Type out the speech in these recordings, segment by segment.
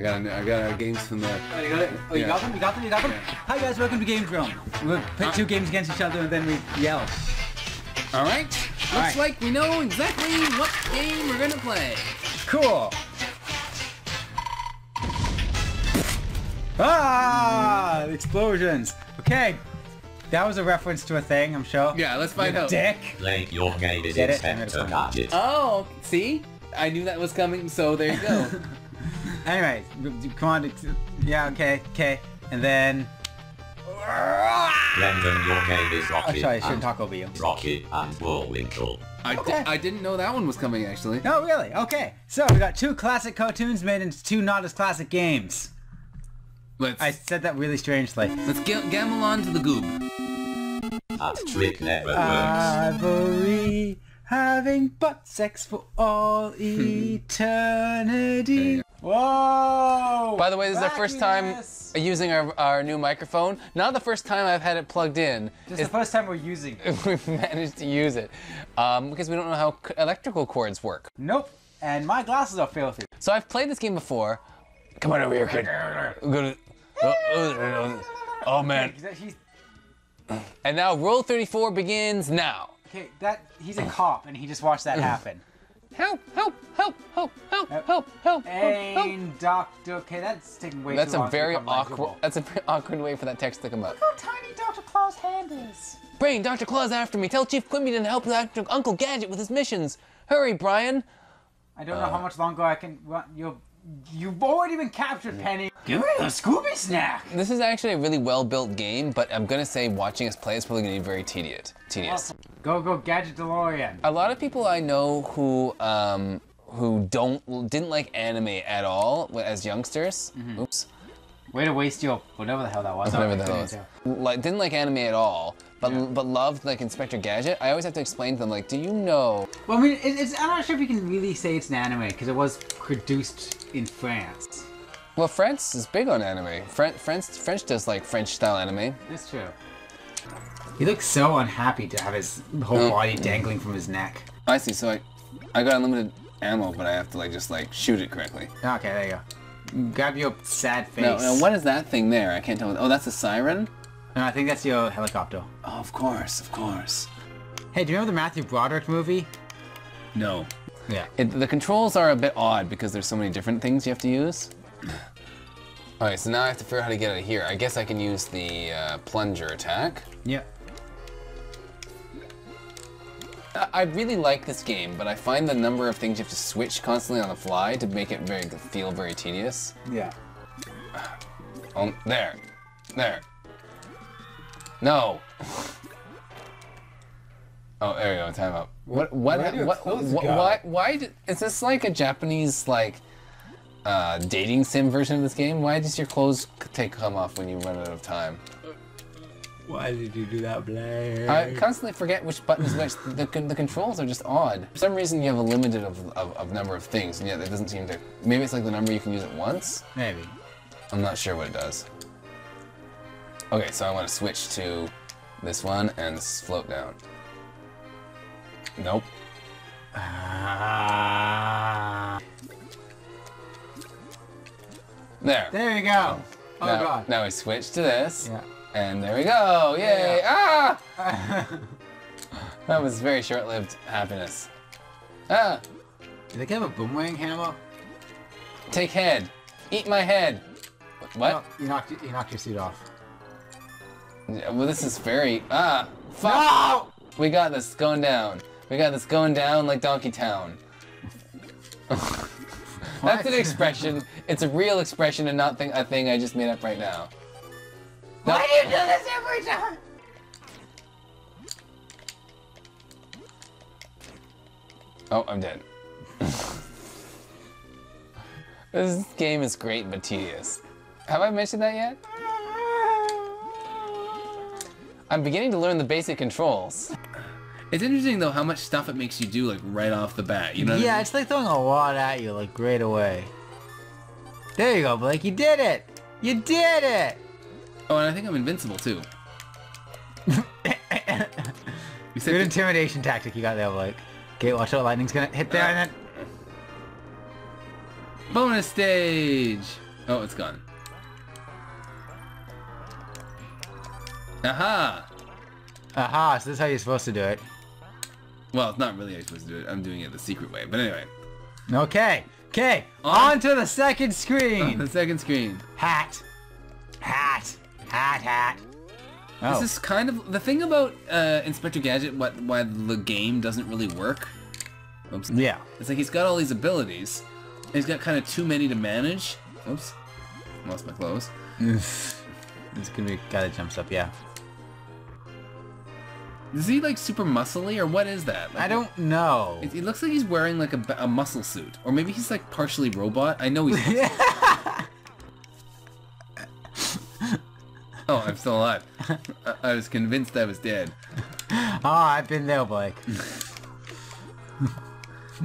I got I got our games from the. Oh, you got it? Oh, you Yeah. got them? You got them? You got them? Yeah. Hi guys, welcome to Games Realm. We'll pit two games against each other and then we yell. All right. Looks right. like we know exactly what game we're gonna play. Cool. Ah, explosions. Okay, that was a reference to a thing, I'm sure. Yeah, let's find You out. Dick. Play your game is Get it? Inspector Gadget. Oh, see, I knew that was coming, so there you go. Anyway, come on. Yeah, okay, okay. And then. Brendan, your game is Rocky. Oh, sorry, I shouldn't and talk over you. Rocky and Bullwinkle. I, Okay. I didn't know that one was coming actually. No, really? Okay. So we got two classic cartoons made into two not as classic games. Let's I said that really strangely. let's ga- gamble on to the goob. That trick never works. Ivory having butt sex for all eternity. Whoa! By the way, this is the first time Wackiness! using our, our new microphone. Not the first time I've had it plugged in. This is the first time we're using. it. We've managed to use it um, because we don't know how c- electrical cords work. Nope. And my glasses are filthy. So I've played this game before. Come on over here, kid. I'm gonna- oh, oh, oh, oh, man. He's- He's And now Rule 34 begins now. Okay. That he's a cop, and he just watched that happen. Help! Help! Help! Help! Help! Help! Help! Help! help. And Doctor. Okay, that's taking way That's too a long to very become awkward. legible. That's a very awkward way for that text to come up. Look How tiny Doctor Claw's hand is. Brain, Dr. Claw's after me. Tell Chief Quimby to help Dr. Uncle Gadget with his missions. Hurry, Brain. I don't know how uh. much longer I can. Well, you, you've already been captured, Penny. Give me a Scooby snack. This is actually a really well-built game, but I'm gonna say watching us play is probably gonna be very tedious. Tedious. Go, go, Gadget DeLorean. A lot of people I know who um, who don't didn't like anime at all as youngsters. Oops. Way to waste your whatever the hell that was. Whatever the hell was. Like didn't like anime at all, but Yeah. but loved like Inspector Gadget. I always have to explain to them like, do you know? Well, I mean, it, it's. I'm not sure if you can really say it's an anime because it was produced in France. Well, France is big on anime. French French French does like French style anime. That's true. He looks so unhappy to have his whole Oh. body dangling from his neck. I see. So I I got unlimited ammo, but I have to like just like shoot it correctly. Okay, there you go. Grab your sad face. No, now what is that thing there? I can't tell. Oh, that's a siren. No, I think that's your helicopter. Oh, of course, of course. Hey, do you remember the Matthew Broderick movie? No. Yeah. It, the controls are a bit odd because there's so many different things you have to use. Alright, so now I have to figure out how to get out of here. I guess I can use the uh, plunger attack. Yeah. I, I really like this game, but I find the number of things you have to switch constantly on the fly to make it very feel very tedious. Yeah. Oh, there. There. No. oh, there we go. Time up. What? What? where do What? what go? why? Why? Did, is this like a Japanese like uh, dating sim version of this game? Why does your clothes take come off when you run out of time? Why did you do that, Blake? I constantly forget which button is which. The, the controls are just odd. For some reason, you have a limited of, of, of number of things, and yet it doesn't seem to. Maybe it's like the number you can use at once. Maybe. I'm not sure what it does. Okay, so I want to switch to this one and float down. Nope. Ah. There. there you go. Oh now, god. now we switch to this. Yeah. And there we go. Yay. Yeah. Ah! That was very short-lived happiness. Ah! Do they have a boomerang hammer? Take head. Eat my head. What? No, you knocked you knocked your suit off. Yeah, Well, this is very ah. Fuck. No! We got this going down. We got this going down like Donkey Town. That's an expression. It's a real expression and not thing, a thing I just made up right now. No. Why do you do this every time? Oh, I'm dead. this game is great but tedious. Have I mentioned that yet? I'm beginning to learn the basic controls. It's interesting though how much stuff it makes you do like right off the bat. You know? what I Yeah, mean? it's like throwing a lot at you, like right away. There you go, Blake. You did it. You did it. Oh, and I think I'm invincible too. You said Good intimidation tactic you got there, Blake. Okay, watch out. Lightning's gonna hit there uh, and then. bonus stage. Oh, it's gone. Aha! Aha, so this is how you're supposed to do it. Well, it's not really how you're supposed to do it. I'm doing it the secret way. But anyway. Okay. Okay. On- On to the second On screen. the second screen. Hat. Hat. Hat, hat. Oh. This is kind of the thing about uh, Inspector Gadget. What why the game doesn't really work. Oops. Yeah. It's like he's got all these abilities. He's got kind of too many to manage. Oops. Lost my clothes. It's gonna be that jumps up, yeah. Is he like super muscly or what is that? Like, I don't know. It, it looks like he's wearing like a, a muscle suit, or maybe he's like partially robot. I know he's. oh, I'm still alive. I, I was convinced I was dead. Ah, oh, I've been there, Blake.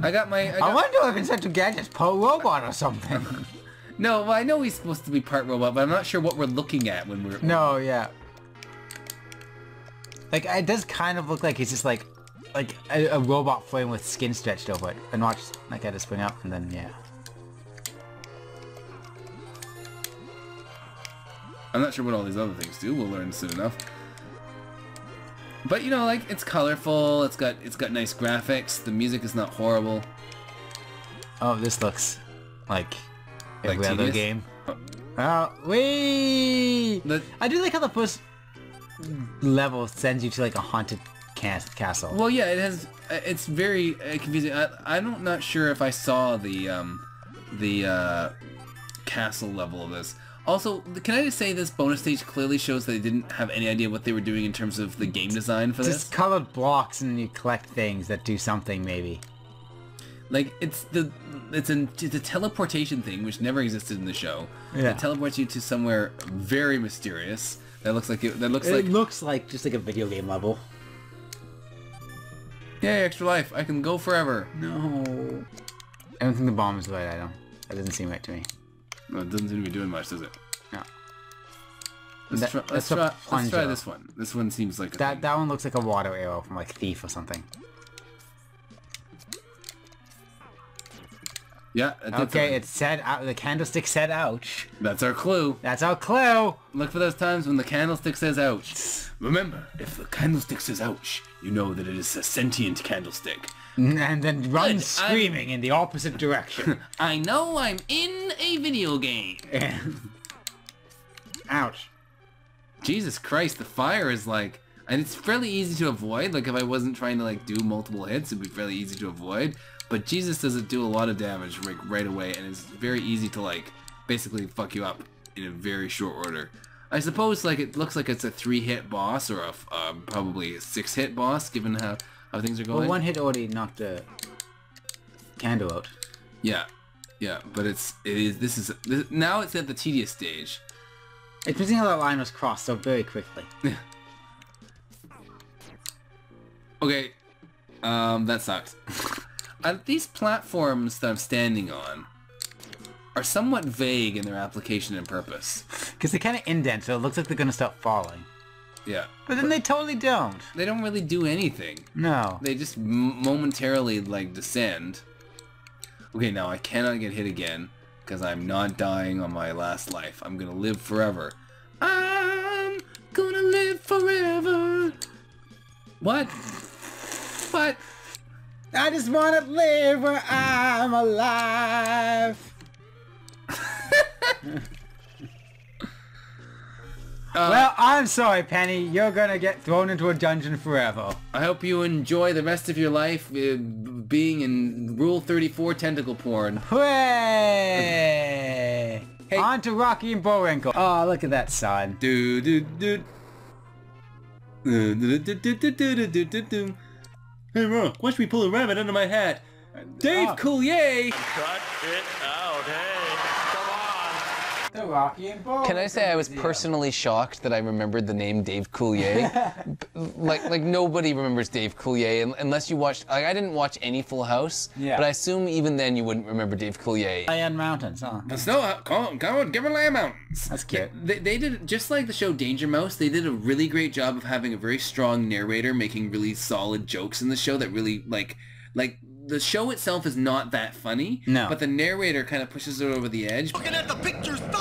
I got my. I I got, wonder if Inspector Gadget's Poe Robot or something. no, well, I know he's supposed to be part robot, but I'm not sure what we're looking at when we're. no, yeah. Like, it does kind of look like he's just like, like a, a robot frame with skin stretched over it. And watch, like, I had to spring up and then, yeah. I'm not sure what all these other things do. We'll learn soon enough. But you know, like it's colorful. It's got it's got nice graphics. The music is not horrible. Oh, this looks like every Like other game. Oh, oh wee! The- I do like how the first level sends you to like a haunted cas- castle. Well, yeah, it has. uh, It's very uh, confusing. I, I'm not sure if I saw the um, the uh, castle level of this. Also, can I just say this bonus stage clearly shows they didn't have any idea what they were doing in terms of the game design for this. Just colored blocks and you collect things that do something maybe. Like it's the it's an it's a teleportation thing which never existed in the show. Yeah. It teleports you to somewhere very mysterious. That looks like it. That looks It like It looks like just like a video game level. yay, extra life. I can go forever. No. I don't think the bomb is the right item. That doesn't seem right to me. No, it doesn't seem to be doing much, does it? No. Let's That- try. Let's try. Let's try this one. This one seems like a That thing. that one looks like a water arrow from like Thief or something. Yeah. it Okay, something. it said out. The candlestick said ouch. That's our clue. That's our clue. Look for those times when the candlestick says ouch. Remember, if the candlestick says ouch, you know that it is a sentient candlestick. And then run I'm- screaming in the opposite direction. I know I'm in a video game. ouch. Jesus Christ, the fire is like, and it's fairly easy to avoid. Like if I wasn't trying to like do multiple hits, it'd be fairly easy to avoid. But Jesus doesn't do a lot of damage like right away, and it's very easy to like basically fuck you up in a very short order. I suppose like it looks like it's a three-hit boss or a f- um, probably a six-hit boss, given how how things are going. Well, one hit already knocked the candle out. Yeah, yeah, but it's it is this is this, now it's at the tedious stage. It's amazing how that line was crossed so very quickly. Okay, um, that sucks. uh, these platforms that I'm standing on are somewhat vague in their application and purpose. Because they kind of indent, so it looks like they're gonna start falling. Yeah, But then they totally don't. they don't really do anything. No. They just m- momentarily like descend. Okay, now I cannot get hit again because I'm not dying on my last life. I'm gonna live forever. I'm gonna live forever. What? But I just want to live where I'm alive. Uh, well, I'm sorry, Penny. You're gonna get thrown into a dungeon forever. I hope you enjoy the rest of your life uh, being in Rule 34 tentacle porn. Hooray! hey. On to Rocky and Bullwinkle. Oh, look at that sign. Do do do. Do do do do do do do do. Hey, Rock, watch me pull a rabbit under my hat. Dave Oh. Coulier! Cut it out, hey, come on. The Rocky and Bullwinkle. Can I say I was personally shocked that I remembered the name Dave Coulier? Like, like nobody remembers Dave Coulier un- unless you watched. Like, I didn't watch any Full House, Yeah. but I assume even then you wouldn't remember Dave Coulier. Iron Mountains, huh? The snow, uh, come on, come on, give her Land Mountains. That's cute. They, they did, just like the show Danger Mouse, they did a really great job of having a very strong narrator making really solid jokes in the show that really, like, like, the show itself is not that funny. No. But the narrator kind of pushes it over the edge. Looking at the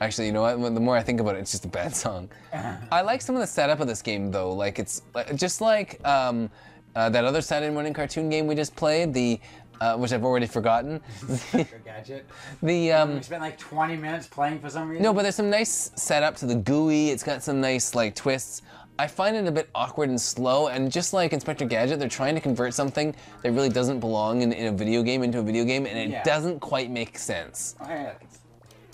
Actually, you know what? The more I think about it, it's just a bad song. I like some of the setup of this game though. Like it's just like um, uh, that other Saturday morning cartoon game we just played, the uh, which I've already forgotten. Gadget. the um, We spent like 20 minutes playing for some reason. no, but there's some nice setup to the GUI. It's got some nice like twists. I find it a bit awkward and slow, and just like Inspector Gadget, they're trying to convert something that really doesn't belong in, in a video game into a video game, and it Yeah. doesn't quite make sense. Oh, yeah,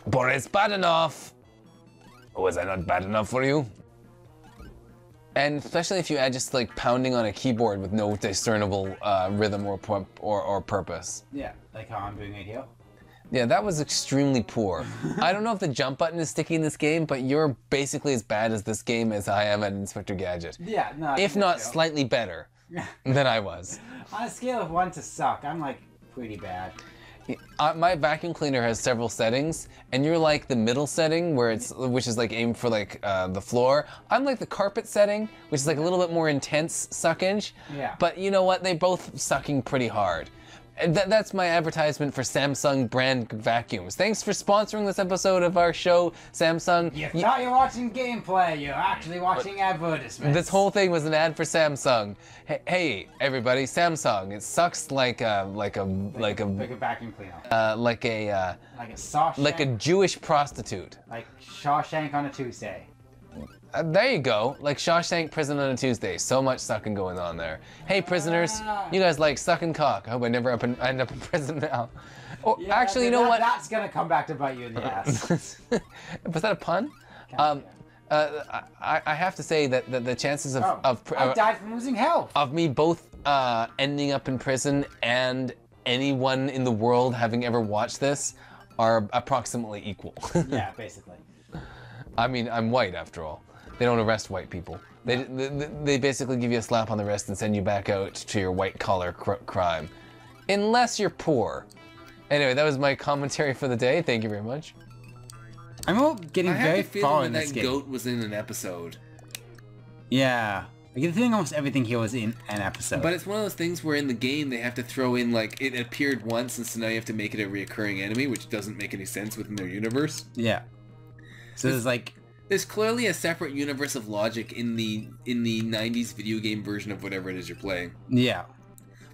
it's- But it's bad enough. Was that not bad enough for you? And especially if you add just like pounding on a keyboard with no discernible uh, rhythm or, pu- or or purpose. yeah, like how I'm doing it here. Yeah, that was extremely poor. I don't know if the jump button is sticky in this game, but you're basically as bad as this game as I am at Inspector Gadget. Yeah, no. If not so. slightly better than I was. On a scale of one to suck, I'm like pretty bad. Uh, my vacuum cleaner has several settings, and you're like the middle setting, where it's which is like aimed for like uh, the floor. I'm like the carpet setting, which is like a little bit more intense suckage. Yeah. But you know what? They both sucking pretty hard. That, that's my advertisement for Samsung brand vacuums. Thanks for sponsoring this episode of our show, Samsung. You Y- thought you're watching gameplay, you're actually watching advertisements. This whole thing was an ad for Samsung. Hey, hey everybody, Samsung. It sucks like a like a like a like a vacuum cleaner, uh, like a uh, like a Shawshank, like a Jewish prostitute. like Shawshank on a Tuesday. Uh, there you go. Like Shawshank Prison on a Tuesday. So much sucking going on there. Hey, prisoners, you guys like sucking cock. I hope I never up in, end up in prison now. Or Yeah, actually, you that- know what? That's gonna come back to bite you in the ass. Was that a pun? Um, uh, I, I have to say that, that the chances of Oh, of, I uh, died from losing health. of me both uh, ending up in prison and anyone in the world having ever watched this are approximately equal. yeah, basically. I mean, I'm white after all. They don't arrest white people. They, they, they basically give you a slap on the wrist and send you back out to your white collar cr- crime. Unless you're poor. Anyway, that was my commentary for the day. Thank you very much. I'm all getting I very the far in that this that game. goat was in an episode. Yeah. I get the feeling almost everything here was in an episode. But it's one of those things where in the game they have to throw in like it appeared once, and so now you have to make it a reoccurring enemy, which doesn't make any sense within their universe. yeah. So there's like There's clearly a separate universe of logic in the in the '90s video game version of whatever it is you're playing. yeah.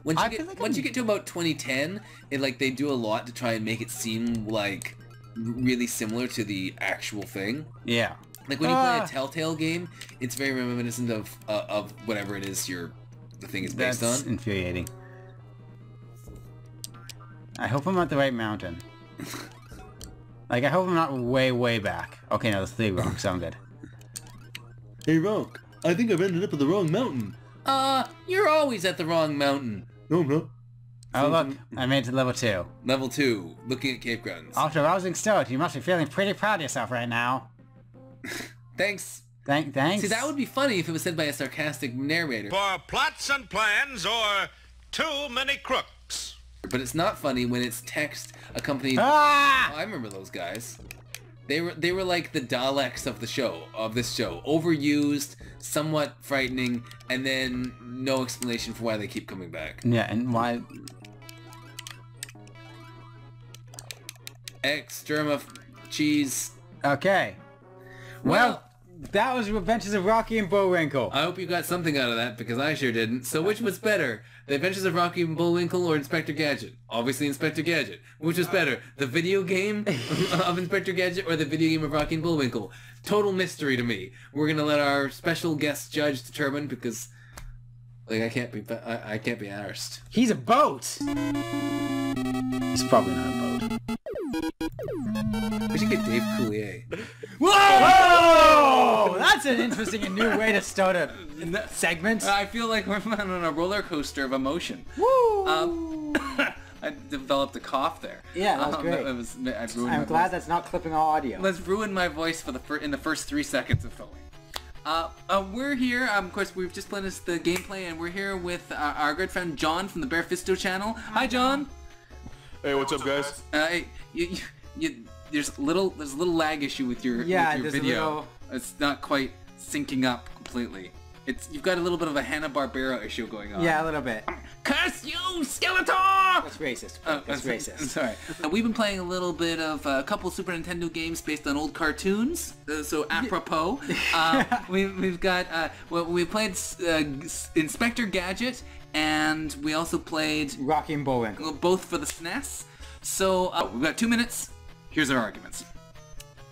Once you I get like once I'm- you get to about 2010, it like they do a lot to try and make it seem like really similar to the actual thing. Yeah. Like when you play Ah. a Telltale game, it's very reminiscent of uh, of whatever it is your the thing is based That's on. infuriating. I hope I'm at the right mountain. like I hope I'm not way, way back. Okay, no, that's three wrong. Sound good. Hey Rock, I think I've ended up at the wrong mountain. Uh, you're always at the wrong mountain. No, I'm. Oh look, I made it to level two. Level two, looking at campgrounds. After rousing start, you must be feeling pretty proud of yourself right now. Thanks. Thank, thanks. See, that would be funny if it was said by a sarcastic narrator. For plots and plans or too many crooks. But it's not funny when it's text accompanied. Ah! Oh, I remember those guys. They were they were like the Daleks of the show of this show, overused, somewhat frightening, and then no explanation for why they keep coming back. Yeah, and why? Extrema cheese. Okay. Well, that was Adventures of Rocky and Bullwinkle. I hope you got something out of that because I sure didn't. So which was better? The Adventures of Rocky and Bullwinkle or Inspector Gadget? Obviously Inspector Gadget. Which was better? The video game of Inspector Gadget or the video game of Rocky and Bullwinkle? Total mystery to me. We're gonna let our special guest judge determine because like I can't be I, I can't be arsed. He's a boat. He's probably not a boat. We should get Dave Coulier. Whoa! That's an interesting and new way to start a segment. I feel like we're on a roller coaster of emotion. Woo! Um, I developed a cough there. Yeah, that was Um, great. It was, I I'm glad voice. that's not clipping our audio. Let's ruin my voice for the fir- in the first three seconds of filming. Uh, uh, we're here. Um, of course, we've just played us the gameplay, and we're here with uh, our good friend John from the Bearfisto channel. Hi, John. Hey, what's up, guys? Uh, hey, you, you, you, there's a little, there's a little lag issue with your, Yeah, with your video. little- It's not quite syncing up completely. It's you've got a little bit of a Hanna Barbera issue going on. Yeah, a little bit. Curse you, Skeletor! That's racist. Uh, That's I'm racist. Sorry. Uh, we've been playing a little bit of uh, a couple Super Nintendo games based on old cartoons. Uh, so apropos, uh, we, we've got uh, well, we played uh, Inspector Gadget, and we also played Rocky and Bullwinkle. both for the SNES. So uh, we've got two minutes. Here's our arguments.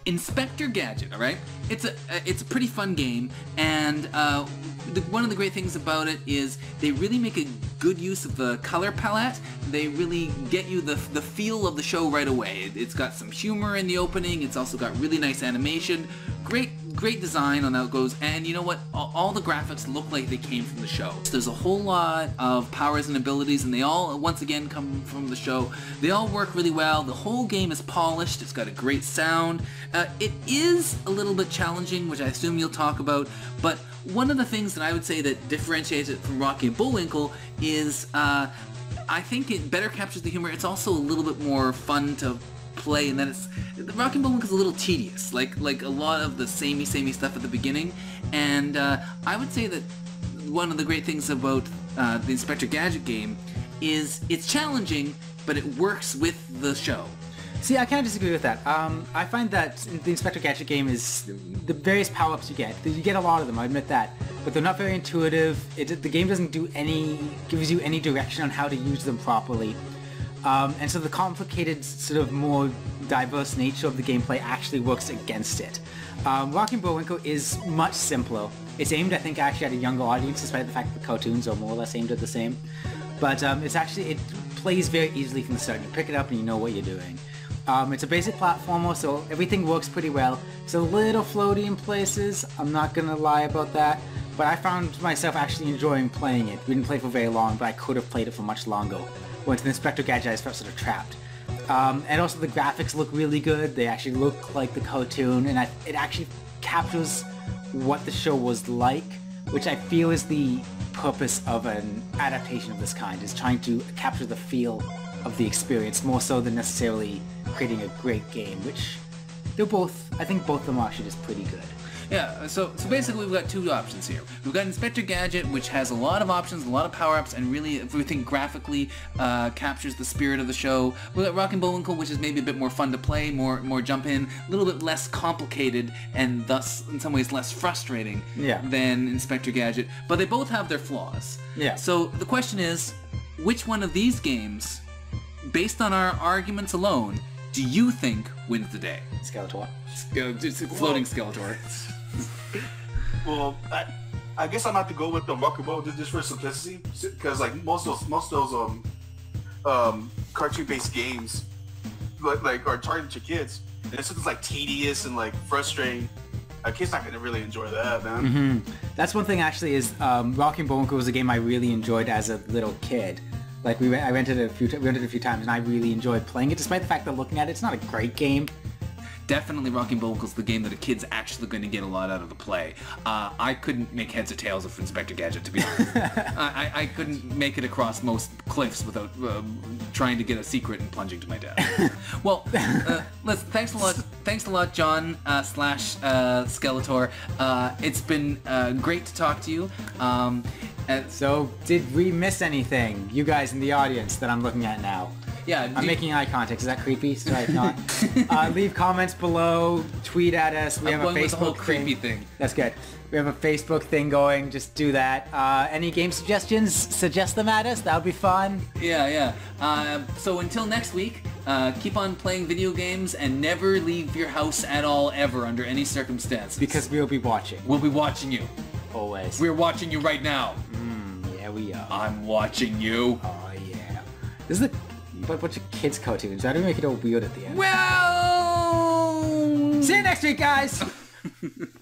Inspector Gadget, all right? It's a uh, it's a pretty fun game, and uh, the, one of the great things about it is they really make a good use of the color palette. They really get you the the feel of the show right away. It, it's got some humor in the opening. It's also got really nice animation. Great great design on how it goes, and you know what? All, all the graphics look like they came from the show. There's a whole lot of powers and abilities, and they all once again come from the show. They all work really well. The whole game is polished. It's got a great sound. Uh, it is a little bit challenging, which I assume you'll talk about, but one of the things that I would say that differentiates it from Rocky and Bullwinkle is uh, I think it better captures the humor. It's also a little bit more fun to play, and then it's the Rocky and Bullwinkle is a little tedious, like like a lot of the samey samey stuff at the beginning, and uh, I would say that one of the great things about uh, the Inspector Gadget game is it's challenging, but it works with the show. See, I kind of disagree with that. Um, I find that the Inspector Gadget game is the various power-ups you get. You get a lot of them, I admit that, but they're not very intuitive. It, the game doesn't do any, gives you any direction on how to use them properly. Um, and so the complicated, sort of more diverse nature of the gameplay actually works against it. Um, Bullwinkle is much simpler. It's aimed, I think, actually at a younger audience, despite the fact that the cartoons are more or less aimed at the same. But um, it's actually, it plays very easily from the start. You pick it up and you know what you're doing. Um, it's a basic platformer, so everything works pretty well. It's a little floaty in places, I'm not gonna lie about that, but I found myself actually enjoying playing it. We didn't play for very long, but I could have played it for much longer. To the Inspector Gadget, I felt sort of trapped. Um, and also the graphics look really good, they actually look like the cartoon, and I, it actually captures what the show was like, which I feel is the purpose of an adaptation of this kind, is trying to capture the feel of the experience more so than necessarily creating a great game, which they're both, I think both of them are actually just pretty good. Yeah, so so basically we've got two options here. We've got Inspector Gadget, which has a lot of options, a lot of power-ups, and really everything graphically uh, captures the spirit of the show. We've got Rock and Bullwinkle, which is maybe a bit more fun to play, more more jump in, a little bit less complicated, and thus in some ways less frustrating Yeah. than Inspector Gadget. But they both have their flaws. Yeah. So the question is, which one of these games, based on our arguments alone, do you think wins the day? Skeletor. Floating Skeletor. Well, I, I guess I'm have to go with the Rocky Ball just for simplicity, because like most of those most of those um um cartoon-based games, like like are targeted to kids, and it's just like tedious and like frustrating. A kid's not gonna really enjoy that, man. That's one thing actually is um, and Bullwinkle was a game I really enjoyed as a little kid. Like we, went- I rented it a few, we rented it a few times, and I really enjoyed playing it, despite the fact that looking at it, it's not a great game. Definitely Rocky Bullwinkle's the game that a kid's actually going to get a lot out of the play. Uh, I couldn't make heads or tails of Inspector Gadget, to be honest. I, I couldn't make it across most cliffs without um, trying to get a secret and plunging to my death. well, uh, listen, thanks a lot, thanks a lot, John uh, slash uh, Skeletor. Uh, it's been uh, great to talk to you. Um, and So, did we miss anything, you guys in the audience, that I'm looking at now? Yeah, I'm making eye contact. Is that creepy? Should I not? uh, leave comments below. Tweet at us. We I'm have a Facebook the creepy thing. That's good. We have a Facebook thing going. Just do that. Uh, any game suggestions? Suggest them at us. That would be fun. Yeah, yeah. Uh, so until next week, uh, keep on playing video games and never leave your house at all, ever, under any circumstances. Because we'll be watching. we'll be watching you. Always. We're watching you right now. yeah, we are. I'm watching you. Oh yeah. This is a but a bunch of kids cartoons. That would make it all weird at the end. Well. See you next week, guys.